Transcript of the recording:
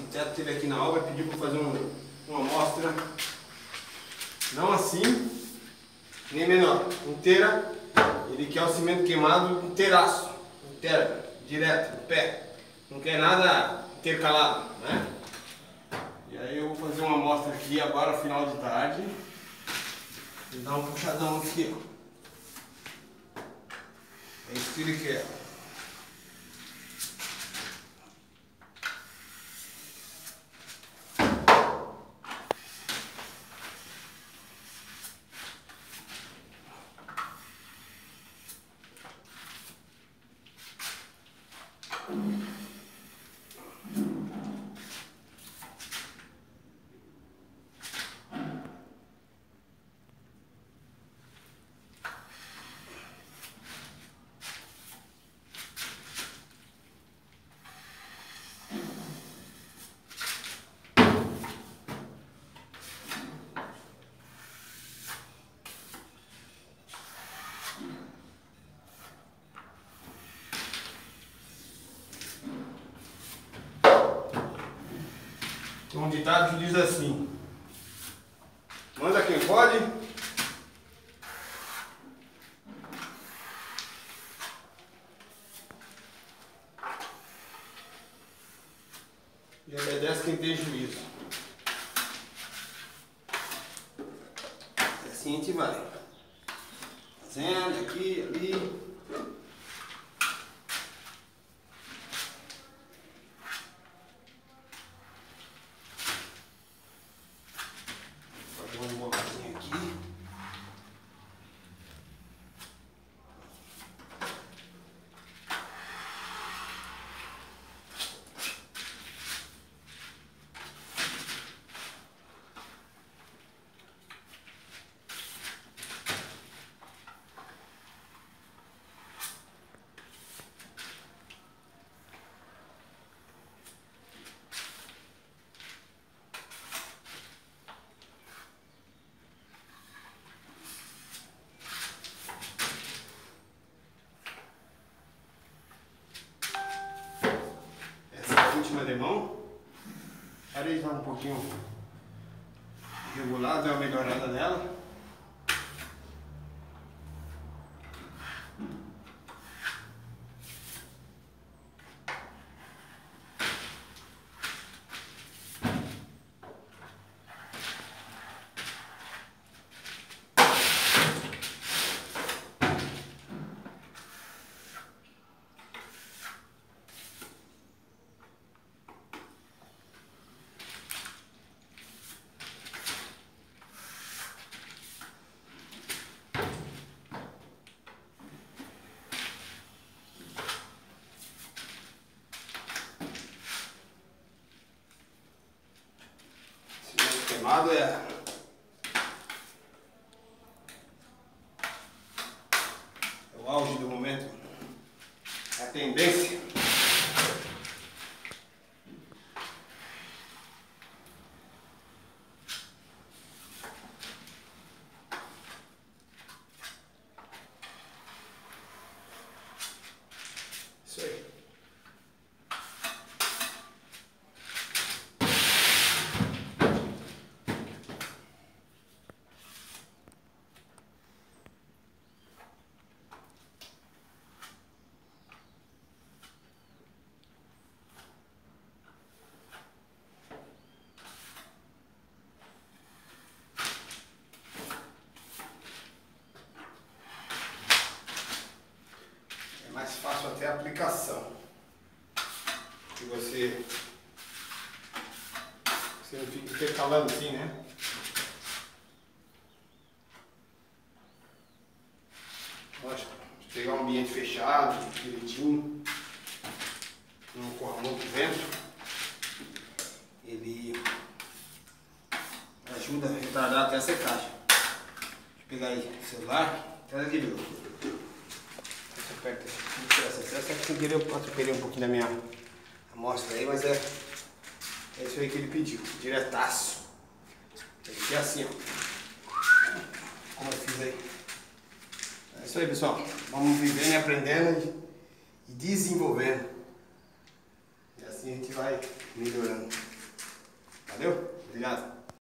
arquiteto teve aqui na obra, pediu para fazer um, uma amostra, não assim, nem menor, inteira. Ele quer o cimento queimado inteiraço, inteira, direto, no pé. Não quer nada intercalado, né? E aí eu vou fazer uma amostra aqui agora, final de tarde. E dar um puxadão aqui, ó. É isso que ele quer. Tem um ditado que diz assim: Manda quem pode. E obedece quem tem juízo. Assim a gente vai. Fazendo aqui, ali. Fazer um bolozinho aqui. Essa é a última de mão. Dar um pouquinho regulado, deu uma melhorada nela. Queimado é. É o auge do momento. É a tendência. Isso aí. É mais fácil até a aplicação. Que você. Você não fica intercalando assim, né? Lógico, pegar um ambiente fechado, direitinho, não corra muito vento, ele ajuda a retardar até a secagem. Eu pegar aí o celular, traz aqui, meu. Você aperta aqui, tira essa essa aqui sem querer eu atropelei um pouquinho da minha amostra aí, mas é, é isso aí que ele pediu, diretaço. Tem que ser assim, ó. Como eu fiz aí. É isso aí, pessoal. Vamos vivendo e aprendendo e desenvolvendo. E assim a gente vai melhorando. ligado?